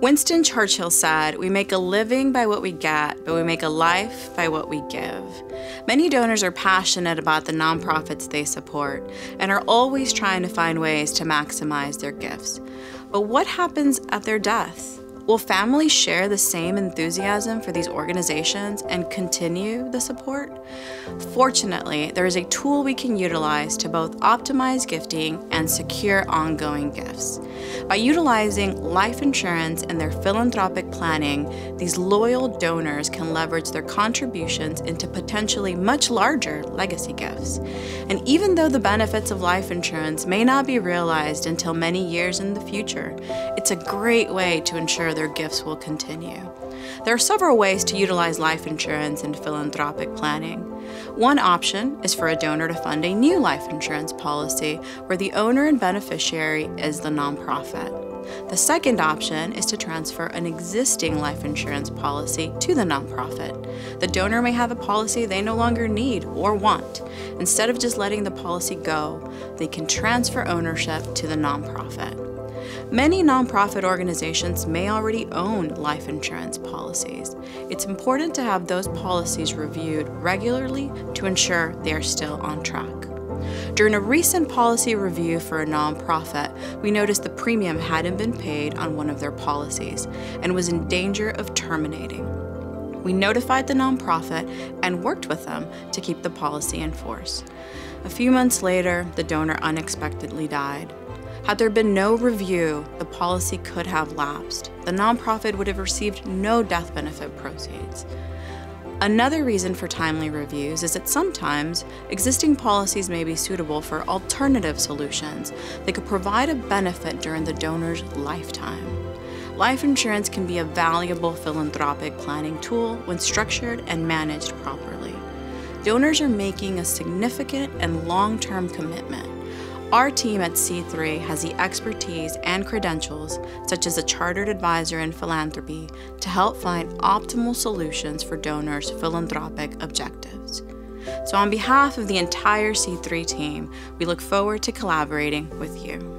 Winston Churchill said, We make a living by what we get, but we make a life by what we give. Many donors are passionate about the nonprofits they support and are always trying to find ways to maximize their gifts. But what happens at their death? Will families share the same enthusiasm for these organizations and continue the support? Fortunately, there is a tool we can utilize to both optimize gifting and secure ongoing gifts. By utilizing life insurance and their philanthropic planning, these loyal donors can leverage their contributions into potentially much larger legacy gifts. And even though the benefits of life insurance may not be realized until many years in the future, it's a great way to ensure their gifts will continue. There are several ways to utilize life insurance in philanthropic planning. One option is for a donor to fund a new life insurance policy where the owner and beneficiary is the nonprofit. The second option is to transfer an existing life insurance policy to the nonprofit. The donor may have a policy they no longer need or want. Instead of just letting the policy go, they can transfer ownership to the nonprofit. Many nonprofit organizations may already own life insurance policies. It's important to have those policies reviewed regularly to ensure they are still on track. During a recent policy review for a nonprofit, we noticed the premium hadn't been paid on one of their policies and was in danger of terminating. We notified the nonprofit and worked with them to keep the policy in force. A few months later, the donor unexpectedly died. Had there been no review, the policy could have lapsed. The nonprofit would have received no death benefit proceeds. Another reason for timely reviews is that sometimes existing policies may be suitable for alternative solutions that could provide a benefit during the donor's lifetime. Life insurance can be a valuable philanthropic planning tool when structured and managed properly. Donors are making a significant and long term commitment our team at C3 has the expertise and credentials, such as a chartered advisor in philanthropy, to help find optimal solutions for donors' philanthropic objectives. So, on behalf of the entire C3 team, we look forward to collaborating with you.